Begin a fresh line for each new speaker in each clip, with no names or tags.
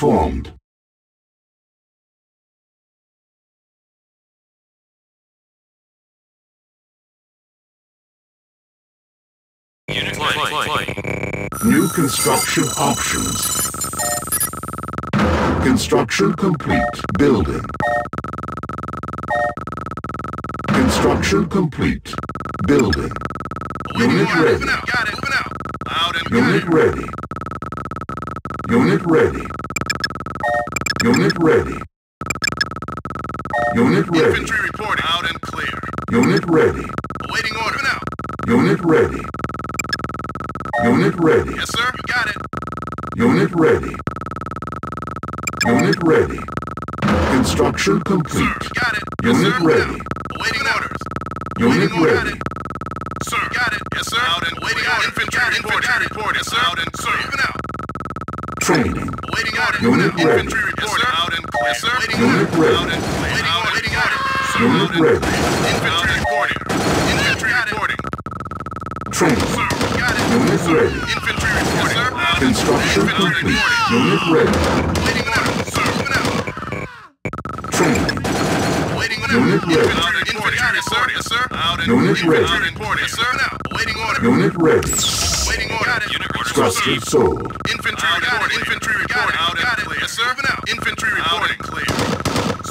formed.
Unit flight.
New construction options. Construction complete. Building. Construction complete. Building. Unit ready.
Moving out. Got it. Moving out. Loud and
Unit ready. Unit ready. Unit ready. Unit ready.
Infantry reporting. Loud and clear.
Unit ready.
Awaiting order. Moving out.
Unit ready. Unit ready.
Yes, sir. You got it.
Unit ready. Unit ready. Construction complete.
Sir, got it. Yes,
Unit
sir.
ready.
Moving out. Awaiting orders.
Unit
Awaiting
ready.
Got. Sir, got it. Yes, sir. Loud and awaiting order. Infantry report. Infantry report. Yes, sir. Loud and sir. Moving out.
Training.
Awaiting order.
Unit
Moving out.
ready.
Infantry report. Yes, sir. Loud and clear. Yes, sir. Awaiting
Unit
order.
ready.
Loud and clear. Awaiting order. Awaiting order. Sir,
Unit
loud and
ready.
clear. Infantry reporting. Infantry reporting.
Training.
Sir, got it.
Unit
Sir,
ready.
Infantry reporting. Sir, loud and
Construction
Infantry
complete.
reporting.
Unit ready.
Awaiting order. Sir, moving out.
Training.
Waiting on
Unit ready.
Infantry report. Yes, sir. Yes, sir. Loud and
Unit
clear.
ready.
Infantry report. Yes, sir. Now. Waiting order.
Unit ready.
Waiting order. Got it. Unit order.
Structure sold.
Infantry report. Infantry report. Out and clear. Yes, sir. Out. Infantry reporting. Clear.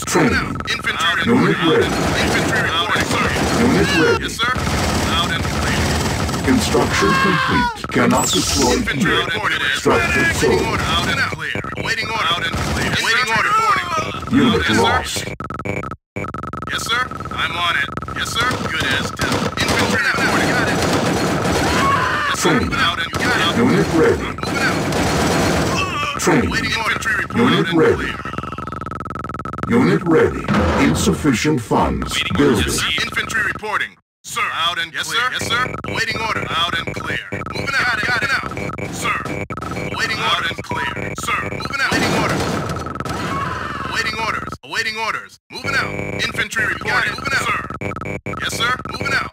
Training.
Infantry
Unit
reporting.
ready.
Infantry reporting. Sir.
Unit ready.
Yes, sir. Loud and clear.
Construction complete. Cannot deploy
Infantry
here.
reporting.
Structure
Waiting
sold.
Out and clear. Waiting order. Out and clear. Waiting order. Reporting.
Unit
Yes, sir. Yes, sir. I'm on it. Yes, sir. Good as dead. Infantry reporting. Got it. Yes, sir.
Training.
Out and got it.
Unit ready. Training.
Waiting infantry report.
Unit ready. Unit ready. Insufficient funds. Building.
Infantry reporting. Sir. Out and yes, clear. Sir. Yes, sir. Waiting order. Out and clear. Moving out. Got it. Out. Sir. Waiting order and clear. Sir. Moving out. Waiting order. Awaiting orders. Awaiting orders. Moving out. Infantry reporting. Moving out. Sir. Yes, sir. Moving out.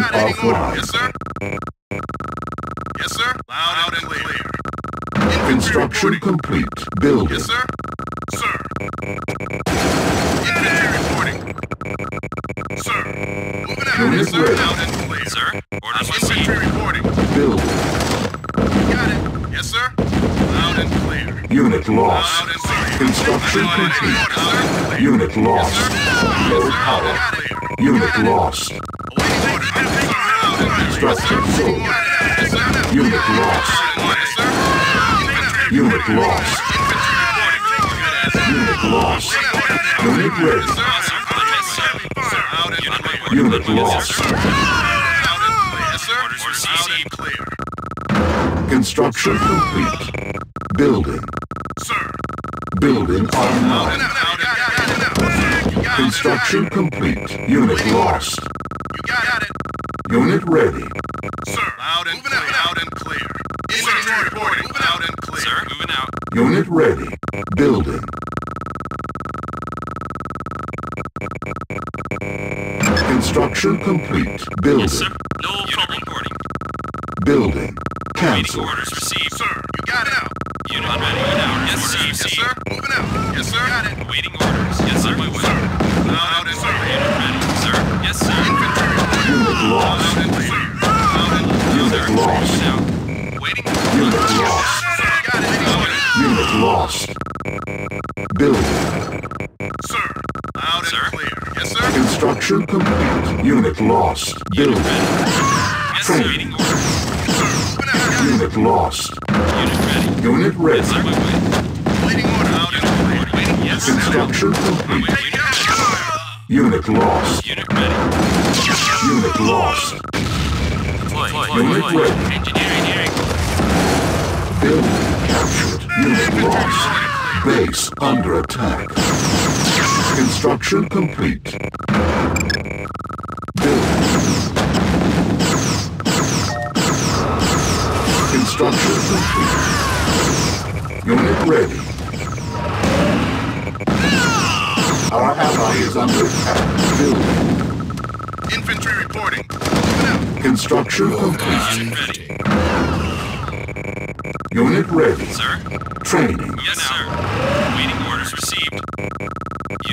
Reporting. Got it.
Offline.
Yes, sir. Yes, sir. Loud, and clear. Infantry
Construction
reporting.
complete. Building.
Yes, sir. Sir. Infantry reporting. Sir. Moving out.
Unit
yes, sir.
ready.
Loud and clear.
Sir, orders
Infantry
received.
reporting.
Building.
Got it. Yes, sir. Loud and clear.
Unit lost.
Loud and clear.
Construction
Loud
complete.
clear. Loud and clear.
Unit lost. Low
Yes,
power.
sir. Got it.
Unit
Got it.
lost.
And. Yes, sir.
Unit lost. Unit lost. Unit lost. Unit ready.
Unit
lost. Construction complete. Building. Building online. Construction complete. Unit lost.
You got it.
Unit ready.
Sir. Loud and clear. Loud and clear. Infantry reporting. Loud and clear.
Sir, moving out.
Unit ready. Building. Construction complete. Building.
Yes, sir. No problem reporting.
Building.
Waiting
Cancel.
orders received.
Construction complete. Unit lost. Building. Training.
Out.
Unit lost.
Unit ready.
Unit ready.
Waiting order. Loud and.
Construction complete. Unit lost.
Unit ready.
Unit lost. Unit ready.
Engineering.
Building captured. Unit lost. Base under attack. Construction complete. Building. Construction complete. Unit ready. Our ally is under attack. Building.
Infantry reporting.
Construction complete.
Unit ready.
Unit ready.
Sir?
Training.
Yes, sir. Waiting orders received.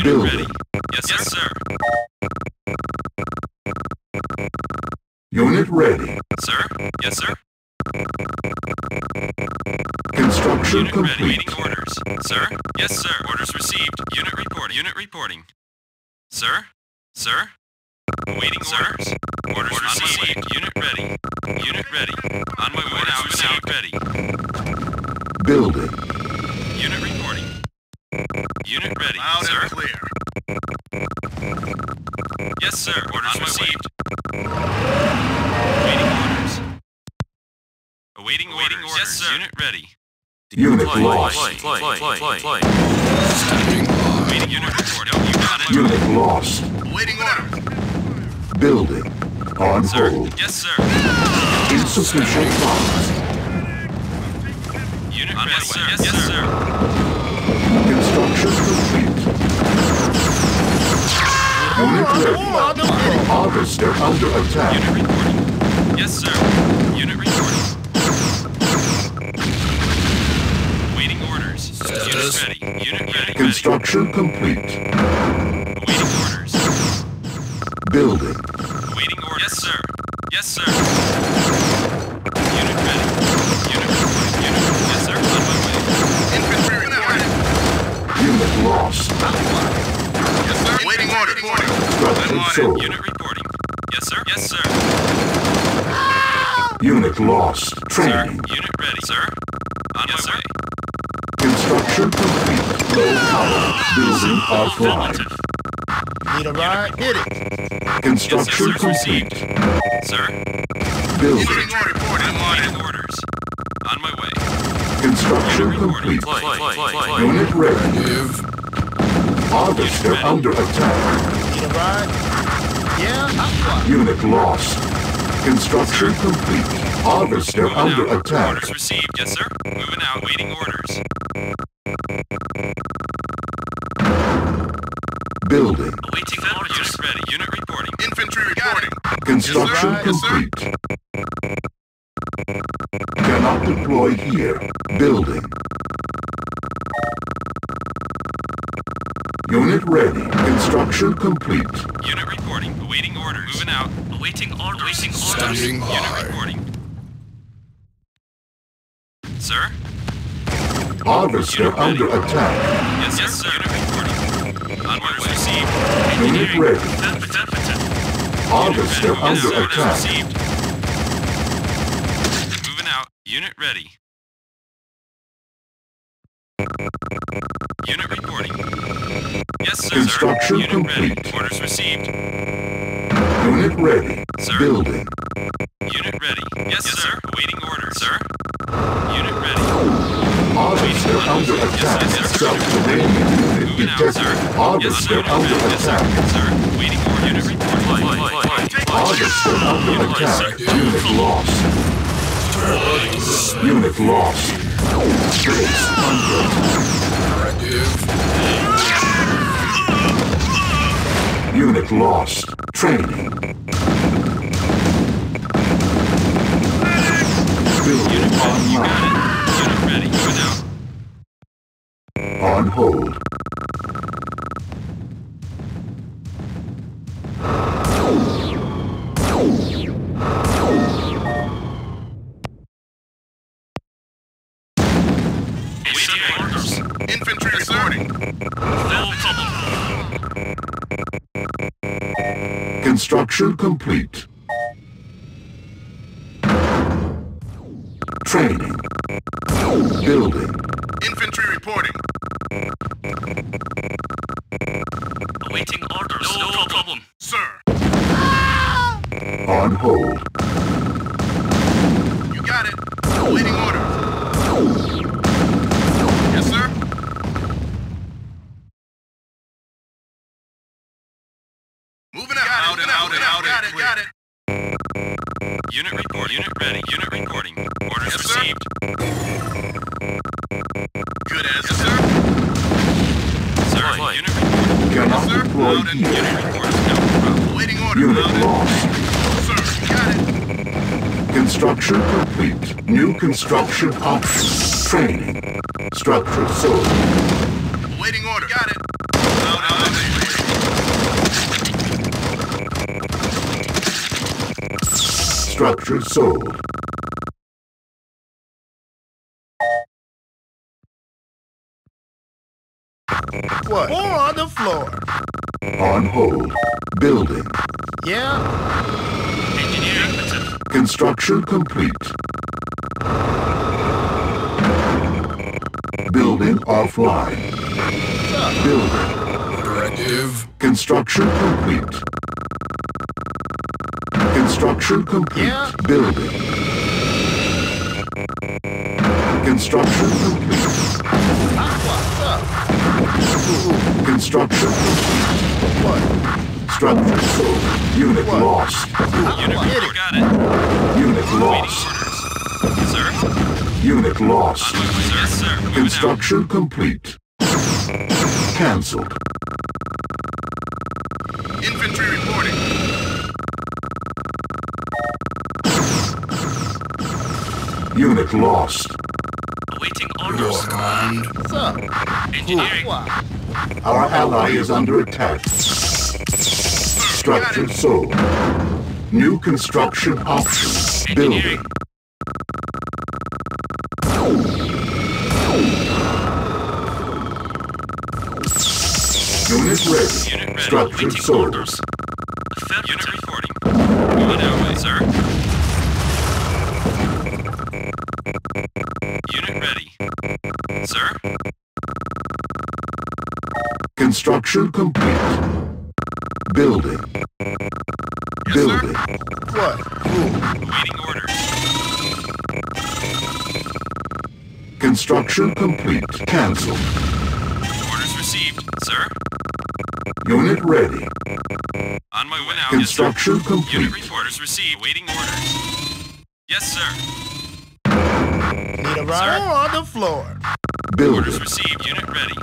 Unit
Building.
ready. Yes, sir. Yes, sir.
Unit ready.
Sir? Yes, sir.
Construction
Unit ready. Waiting orders. Sir? Yes, sir. Orders received. Unit reporting. Unit reporting. Sir? Sir? Waiting orders. Orders received. Unit ready. Unit ready. On my way out. Received. Ready.
Building.
Unit ready.
Loud
sir?
and clear.
Yes, sir. Orders received. Awaiting orders. Awaiting orders. Yes, sir. Unit ready.
Unit
Flight,
lost.
flight, flight, flight, flight, flight. Awaiting unit report. Oh, you got it.
Unit lost.
Waiting orders.
Building. On
Sir.
hold.
Yes, sir.
Insufficient funds.
Unit ready. Yes, sir. Yes, sir.
Construction complete. Unit ready. Harvester under attack.
Unit reporting. Yes, sir. Unit reporting. Waiting orders. Unit ready. Unit ready.
Construction complete.
Ready. Awaiting orders.
Building.
Awaiting orders. Yes, sir. Yes, sir.
Structure
I'm on it.
sold.
Unit reporting. Yes, sir. Yes, sir. Ah!
Unit lost.
Sir.
Training.
Unit ready. Sir. On my way.
Construction complete. Low power. Building offline.
Need a ride? Hit it.
Construction
Yes, sir.
complete.
Sir.
Building.
Infantry reporting. I'm on
orders. On my way.
Construction complete.
Flight, flight, flight, flight.
Unit ready. Harvester
Unit ready.
under attack.
Need a ride? Yeah, I'm.
Unit lost. Construction complete. Harvester
Moving
under
out.
attack.
Orders received. Yes, sir. Moving out. Waiting orders.
Building.
Awaiting orders. Unit ready. Unit reporting.
Infantry reporting.
Construction
Yes, sir.
complete. Cannot deploy here. Building. Unit ready. Construction complete.
Unit reporting. Awaiting orders. Moving out. Awaiting orders. Orders.
Standing by.
Unit reporting. Sir?
Harvester
ready.
under attack.
Yes, yes, sir. Unit reporting. On orders received.
Unit ready. Harvester
ready. Yes,
under attack.
received. Moving out. Unit ready. Unit reporting. Yes, sir.
Construction
Unit ready. Orders received.
Unit ready.
Sir.
Building.
Unit ready. Yes, sir. Awaiting orders. Sir. Unit ready.
Harvester under
Yes,
attack.
yes, yes, sir.
Self-remaining unit
out, sir.
detected. Harvester
yes, sir.
under
Yes, sir.
attack.
Sir. Waiting order. Unit reporting. Flight, flight, flight, flight.
Under
Unit
attack.
sir.
Unit lost. Unit lost. Base under attack. Unit lost. Training. Building
You got it. Unit ready. Moving out.
On hold. Construction complete. Training. Building.
Infantry reporting.
Construction complete. New construction options. Training. Structure sold.
Awaiting order. Got it. Out, out, out.
Structure sold.
What? More on the floor.
On hold. Building.
Yeah?
Engineering.
Construction complete. Building offline. Building.
Directive.
Construction complete. Construction complete.
Yeah.
Building. Construction complete.
What's?
Construction complete.
What?
Structure sold. Unit
What?
lost.
Unit
What?
Got it.
Unit
Waiting
lost.
orders. Sir?
Unit lost.
On way. Yes, sir. Moving out.
Complete. Cancelled.
Infantry reporting.
Unit lost.
Awaiting orders.
command.
What's up?
Engineering.
What?
Our ally is under attack. Structure sold. New construction options. Building. Unit ready.
Unit ready.
Structure sold.
Unit reporting. Moving out, way, sir. Unit ready. Sir?
Construction complete. Building.
Yes, sir.
Building.
What?
Awaiting orders.
Construction complete. Cancelled.
Orders received. Sir?
Unit ready.
On my way now. Yes, sir.
Construction
Unit reporters received. Waiting orders. Yes, sir.
Need a ride? More on the floor.
Building.
Orders received. Unit ready.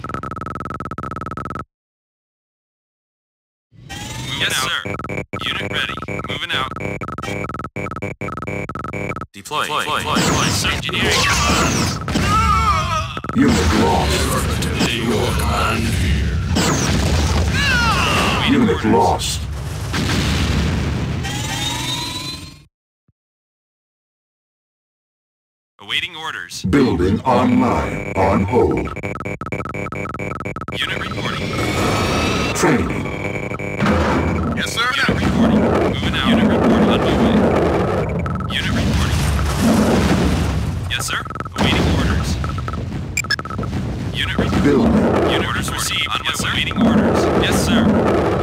Moving yes, out. sir. Unit ready. Moving out. Deploy. Deploy. Deploy. Deploy. Sir. Engineering.
Unit lost.
Your command here.
Waiting
Unit lost.
Awaiting orders.
Building online. On hold.
Unit reporting.
Training.
Yes, sir.
Unit reporting. Moving out. Unit reporting. On my way. Unit reporting. Yes, sir. Awaiting orders. Unit reporting.
Building.
Unit orders received. On yes, sir. Awaiting orders. Yes, sir.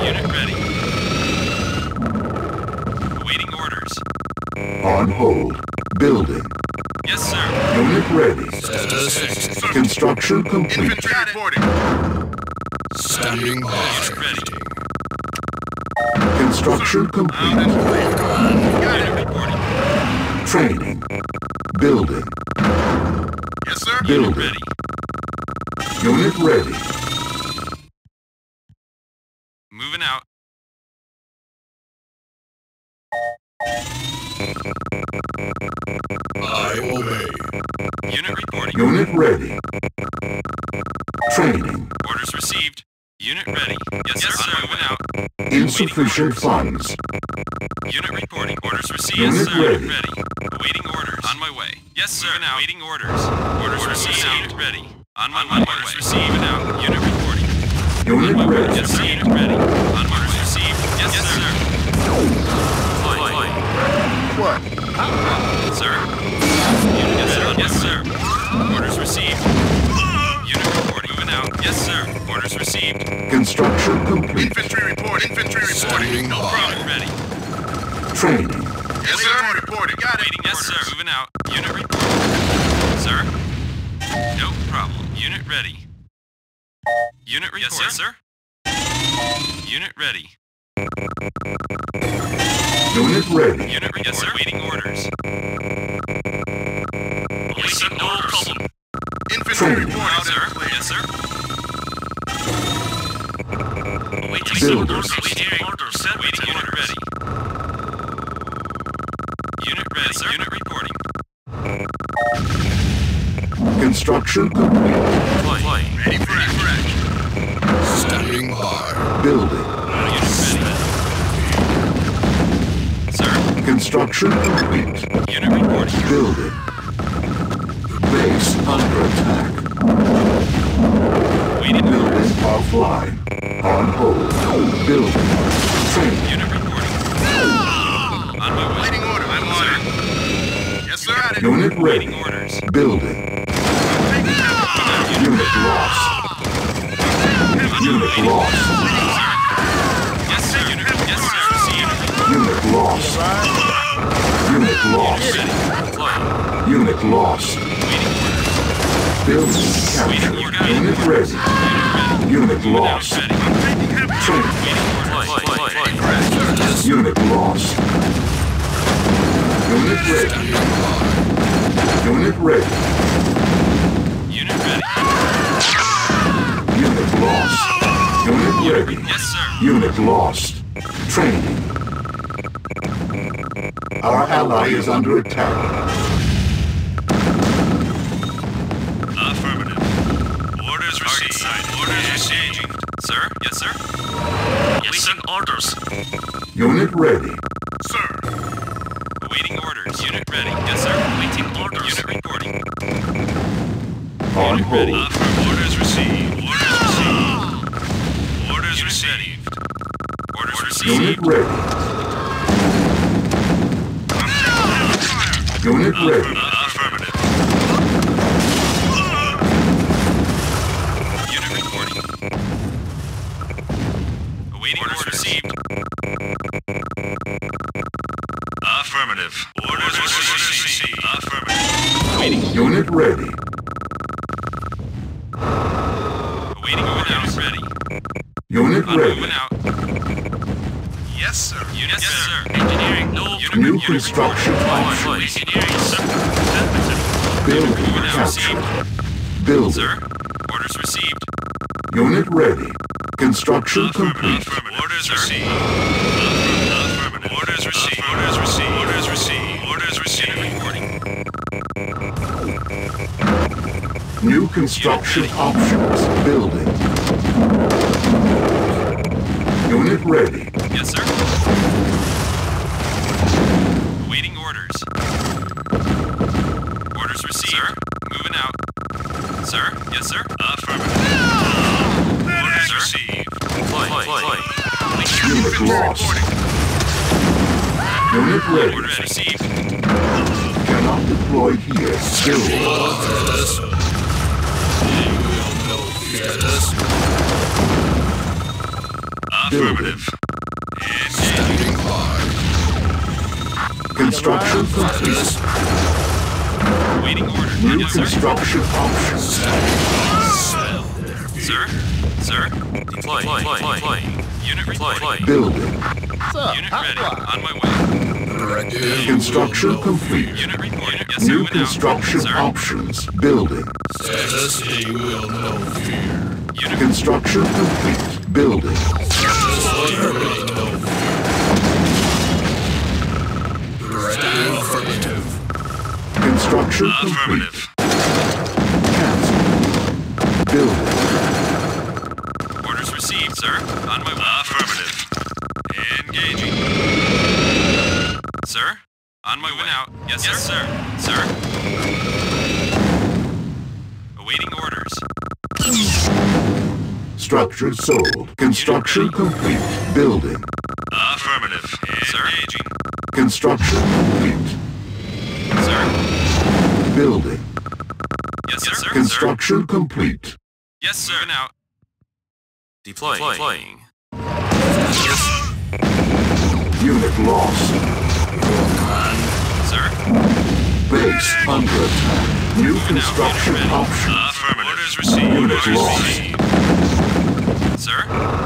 Unit ready. Awaiting orders.
On hold. Building.
Yes, sir.
Unit ready. Construction complete.
Infantry reporting. Standing by.
Unit ready.
Construction
Out
complete.
and clear. Command. Got
Unit
it.
reporting.
Training. Building.
Yes, sir.
Unit
Building.
ready.
Unit ready.
Moving out.
I obey.
Unit reporting.
Unit ready. Insufficient funds.
Unit reporting. Orders received.
Unit
yes, sir.
ready.
Ready. Awaiting orders. On my way. Yes, sir. Moving out. Waiting orders. Orders, received. Unit ready. On my, way. Orders received. Moving out. Unit reporting.
Unit
On my
ready.
Yes, sir. Unit ready. On my orders received. Yes, sir. Fly, fly.
What?
Sir? Unit, Orders received.
Construction complete.
Infantry report. Infantry reporting. No problem.
Unit ready.
Training.
Yes, sir. Reporting. Got it.
Waiting yes, sir. Moving out. Unit reporting. Sir? No problem. Unit ready. Unit reporting. Yes, sir. sir. Unit ready.
Unit ready.
Unit reporting. Yes, sir. Waiting orders. Yes, sir. No problem.
Infantry
Training.
report.
Yes, sir. Yes, sir
builders.
Steering order set. Waiting unit ready. Unit ready. Sir. Unit reporting.
Construction complete.
Flying.
Ready for action.
Standing by.
Building. Construction complete.
Unit reporting.
Building. Base under attack.
Waiting.
Building offline. On hold. Building.
Unit reporting. On my way.
Waiting order. I'm on. Yes, sir. At.
Unit ready.
Waiting orders.
Building. Lost. Unit lost.
Unit. Unit.
Unit lost. Unit lost. Unit lost. Building captured. Unit ready. Unit lost.
Ready.
Training.
Waiting orders.
Unit lost. Unit ready. Unit ready.
Unit ready.
Unit lost. Unit ready.
Yes, sir.
Unit lost. Training. Our ally is under attack.
Affirmative. Orders received. Orders.
Unit ready.
Sir.
Awaiting orders. Unit ready. Yes, sir. Awaiting orders. Unit reporting.
On
Unit ready.
hold.
orders received. Orders received. Orders received. Orders
Unit
received.
ready. Unit ready.
Unit I'm
ready.
moving out.
Yes, sir.
Unit, yes, sir. Engineering. No. Unit,
New
unit
construction
reporting.
options.
Engineering, sir. Affirmative.
Building
Moving out.
captured.
Received.
Building.
Sir. Orders received.
Unit ready. Construction complete.
Orders received. Affirmative. Orders received. Orders received. Orders received. Orders received. Reporting.
New construction options. Building. Unit ready.
Yes, sir. Awaiting orders. Orders received. Sir. Moving out. Sir. Yes, sir. Affirmative. Orders received. Fly. Fly.
Unit lost. Unit ready.
Orders received.
Cannot deploy here. Building.
Affirmative.
Standing by.
Construction complete.
Awaiting orders.
New
Yes,
construction options.
Sir. Sir. Deploy. Deploy. Unit reporting.
Building.
Unit ready. On my way.
Ready.
Construction complete.
Unit reporting. Yes, sir.
New
Moving
construction
Sir.
options. Building.
Status they will no fear.
Unit
Construction complete. Building.
Ready. Affirmative.
Construction complete.
Affirmative.
Cancel. Building.
Orders received, sir. On my way. Affirmative. Engaging. Sir? On my way. out. Yes, sir. sir. Sir? Awaiting orders.
Structure sold. Construction complete. Building.
Affirmative. Sir? Engaging.
Construction complete.
Sir?
Building.
Yes, sir. Sir?
Construction complete.
Yes, sir. Moving out. Deploying. Deploying.
Unit lost.
Sir?
Base under attack. New construction options.
Affirmative. Orders received.
Unit
Orders
lost.
received. Sir?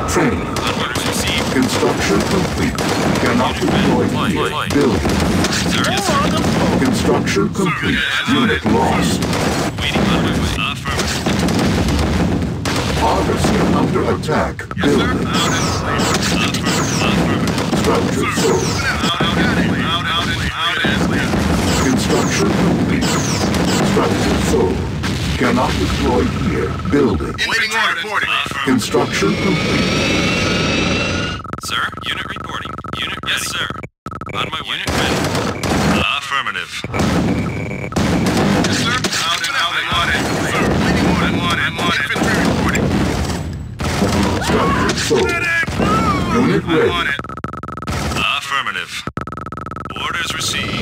Training.
Orders received.
Construction complete. Cannot deploy here. Building.
Sir? Yes, sir.
Construction complete. Unit lost.
Waiting on my way. Affirmative.
Harvester under attack. Building.
Out and clear.
Affirmative.
Structure sold.
Out, out, out, and out, out, out.
Construction complete. Structure sold. Cannot deploy here. Building.
Waiting order. Reporting.
Construction complete.
Sir, unit reporting. Unit ready. Yes, sir. On my way. Unit ready. Affirmative.
Yes, sir. Out and out and on it. Sir, waiting order. I'm on it. I'm on it. Infantry reporting.
Structure sold. Unit
I'm on it.
Affirmative. Orders received.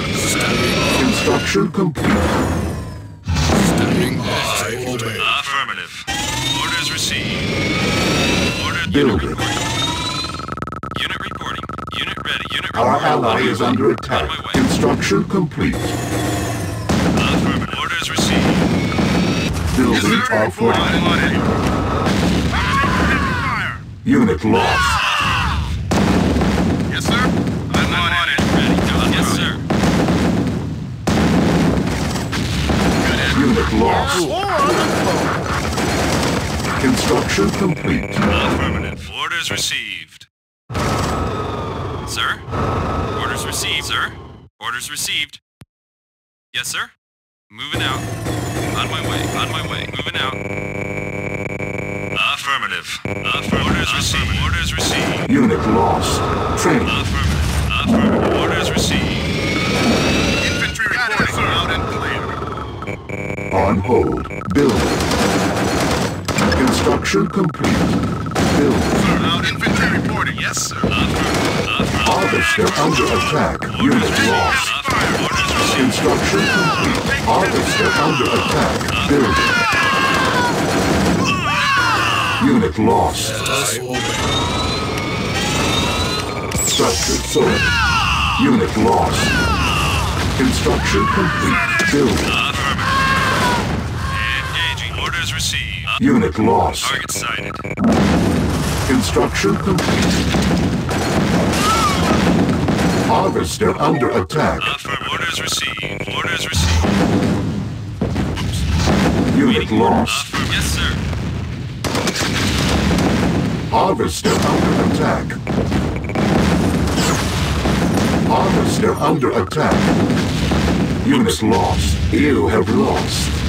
Construction complete.
Standing by. Obey.
Order unit reporting. Unit reporting. Unit ready.
Our ally is under attack.
On my way.
Construction complete.
Affirmative. Orders received.
Yes,
Buildings
sir.
are
Reporting.
flat.
I'm on it. Heavy fire.
Unit lost.
Yes, sir. I'm on it.
Ready. Yes, sir.
Unit lost.
War on the floor.
Construction complete.
Affirmative. Orders received. Sir? Orders received, sir. Orders received. Yes, sir. Moving out. On my way. On my way. Moving out. Affirmative. Affirmative. Orders received. Orders received.
Unit lost. Training.
Affirmative. Affirmative. Orders received.
Infantry reporting. Out and clear.
On hold. Building. Construction complete. Building.
Yes, sir.
Harvester under attack. Unit lost. Construction complete. Harvester under attack. Building. Unit lost. Structure sold. Unit lost. Construction complete. Building.
Engaging. Orders received.
Unit lost.
Target sighted.
Construction complete. Harvester under attack.
Affirmative. Orders received. Orders received.
Unit lost.
Affirmative. Yes, sir.
Harvester under attack. Harvester under attack. Unit lost. You have lost.